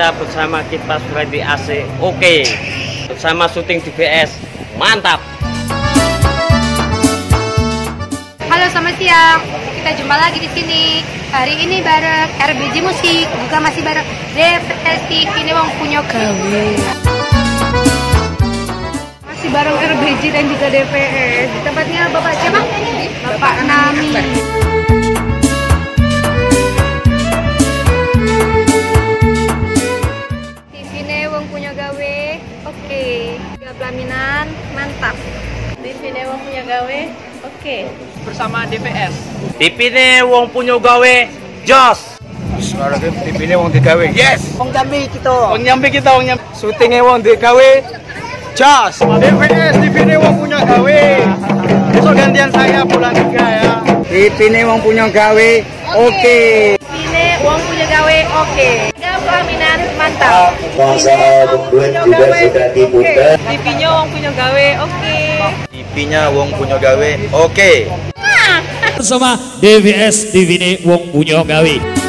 kita bersama kita sudah di AC oke. Bersama syuting di mantap. Halo selamat siang. Kita jumpa lagi di sini. Hari ini bareng RBJ Musik. Juga masih bareng TV ini wong punya gawe. Masih bareng RBJ dan juga DPS di tempatnya Bapak siapa? Bapak Nami punya gawe oke Tiga pelaminan mantap di sini wong punya gawe oke bersama DPS. dipine wong punya gawe jos Bismillahirrahmanirrahim. Dipilih wong digawe. Yes. Wong Jambi kita. Wong nyambi kita wong nyambi. Syutingnya wong digawe. Jos. DPS dipilih wong punya gawe. Besok gantian saya bulan tiga ya. Dipilih wong punya gawe. Oke. Sini uang punya gawe oke. Tiga pelaminan mantap. Masa membuat juga sudah dibuka TV-nya uang punya gawe oke. TV-nya wong punya gawe. Oke. bersama DVS TV ini Wong Punyo Gawi.